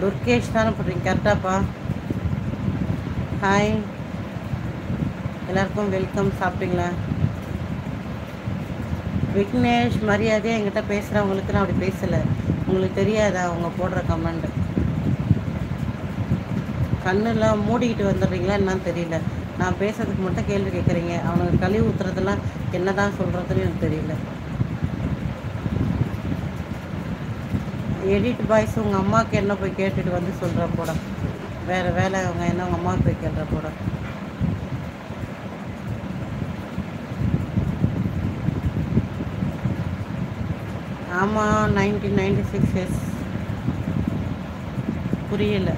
துர்கேஷ் தானே போடுறீங்க கரெக்டாப்பா ஹாய் எல்லாருக்கும் வெல்கம் சாப்பிட்டீங்களா? விக்னேஷ் மரியாதையாக என்கிட்ட பேசுகிறவங்களுக்கு நான் அப்படி பேசலை. உங்களுக்கு தெரியாதா? அவங்க போடுற கமெண்ட் கண்ணெல்லாம் மூடிக்கிட்டு வந்துடுறீங்களா? என்னன்னு தெரியல. நான் பேசுறதுக்கு மட்டும் கேள்வி கேட்குறீங்க அவனுக்கு கழுவி ஊத்துறதெல்லாம் என்ன தான் சொல்கிறதுன்னு எனக்கு தெரியல. எடிட் பாய்ஸ் உங்கள் அம்மாவுக்கு என்ன போய் கேட்டுட்டு வந்து சொல்கிற போட? வேறு வேலை அவங்க என்ன உங்கள் அம்மாவுக்கு போய் கேட்குற போட? ஆமாம் நைன்டீன் நைன்டி சிக்ஸ் எஸ் புரியல.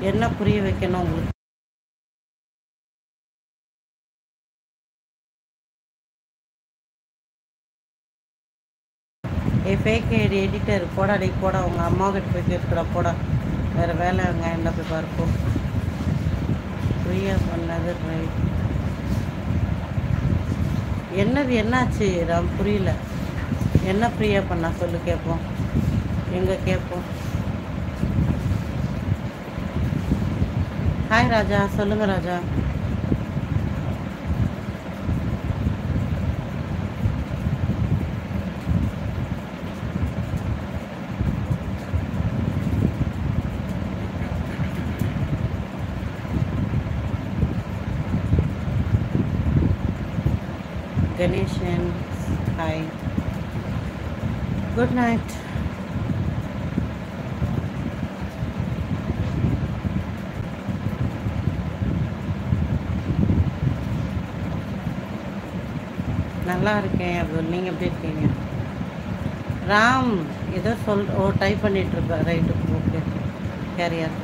என்ன புரிய வைக்கணும் உங்களுக்கு? ஏ ஃபேக் ஐடி எடிட்டர் போடா டே போடா உங்கள் அம்மா கிட்ட போய் கேட்குறா போடா. வேறு வேலை அங்கே என்ன போய் பார்ப்போம் ஃப்ரீயாக பண்ணது ரைட் என்னது என்னாச்சு ராம்? புரியல. என்ன ஃப்ரீயாக பண்ணா? சொல்லு கேட்போம் எங்கே கேட்போம் ஹாய் ராஜா. சொல்லுங்கள் Raja. Ganeshan hi good night நல்லா இருக்கேன் அப்துல். நீங்கள் எப்படி இருக்கீங்க? ராம் ஏதோ சொல் ஓ டைப் பண்ணிகிட்ருப்பேன் ரைட்டு ஓகே கேரியர்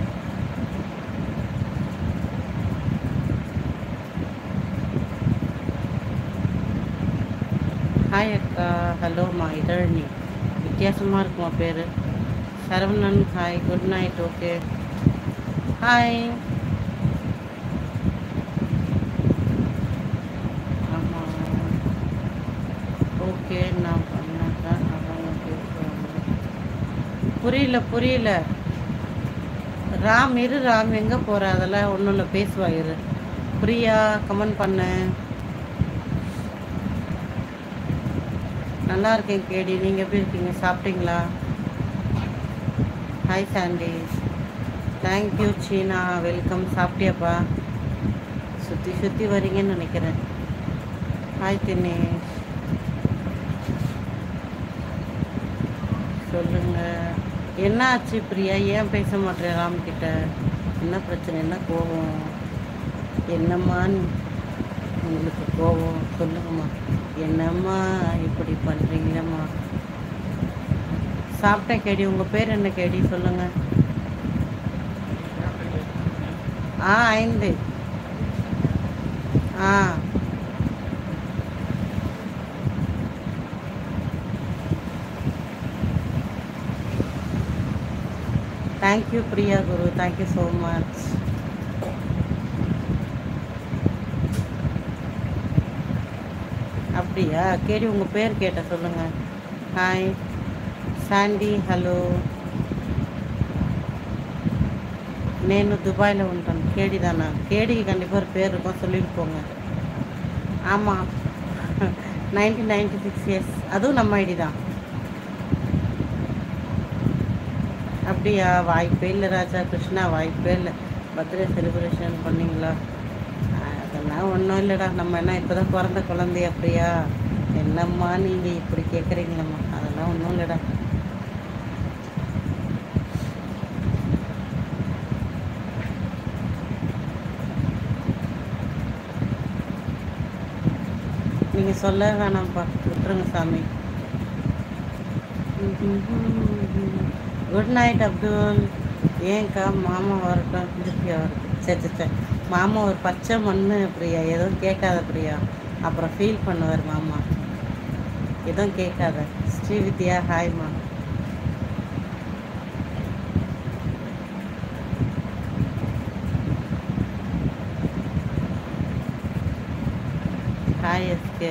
ஹாய் அக்கா ஹலோம்மா இதழனி வித்தியாசமாக இருக்குமா பேர். Saravanan hi good night okay hi ஆமாம் ஓகே நான் பண்ணாக்கா புரியல புரியல. ராம் இரு ராம் எங்கே போகிற அதெல்லாம் ஒன்றும் இல்லை பேசுவா இரு. பிரியா கமெண்ட் பண்ணேன் நல்லா இருக்கேன் கேடி. நீங்கள் எப்படி இருக்கீங்க? சாப்பிட்டீங்களா? Hi Sandy thank you Seena welcome சாப்பிட்டியாப்பா? சுற்றி சுற்றி வரீங்கன்னு நினைக்கிறேன். ஹாய் தினேஷ் சொல்லுங்க. என்ன ஆச்சு பிரியா? ஏன் பேச மாட்டேன் ராம்கிட்ட என்ன பிரச்சனை? என்ன கோபம்? என்னம்மா உங்களுக்கு கோபம். சொல்லுங்கம்மா. என்னம்மா இப்படி பண்ணுறீங்களம்மா சாப்பிட்டேன் கேடி உங்கள் பேர் என்ன கேடி? சொல்லுங்கள் ஆ ஐந்து. ஆ. Thank you Priya Guru. Thank you so much அப்படியா கேடி உங்கள் பேர் கேட்ட சொல்லுங்கள் ஹாய் శాండీ హలో నేను దుబాయ్లో ఉంటాను కేడిదానా కేడికి கண்டிப்பாக ஒரு பேர் இருக்கும் சொல்லிட்டு போங்க ஆமாம் நைன்டீன் நைன்டி சிக்ஸ் இயர்ஸ் அதுவும் நம்ம ஐடி தான் அப்படியா வாய்ப்பே இல்லை ராஜா கிருஷ்ணா வாய்ப்பே இல்லை பர்த்டே செலிப்ரேஷன் பண்ணீங்களா அதெல்லாம் ஒன்றும் இல்லைடா. நம்ம என்ன இப்போ தான் பிறந்த குழந்தைய அப்படியா என்னம்மா நீங்கள் இப்படி கேட்குறீங்களம்மா அதெல்லாம் ஒன்றும் இல்லைடா. நீங்கள் சொல்ல வேணாம்ப்பா. விட்டுருங்க சாமி. Good night Abdul. ஏன்க்கா மாமா வரட்டும்? திருப்பியா வரட்டும் சரி சரி. மாமா ஒரு பச்சை மண்ணு பிரியா. எதுவும் கேட்காத பிரியா. அப்புறம் ஃபீல் பண்ணுவார் மாமா. எதுவும் கேட்காத. Srividya ஹாய்மா hi SK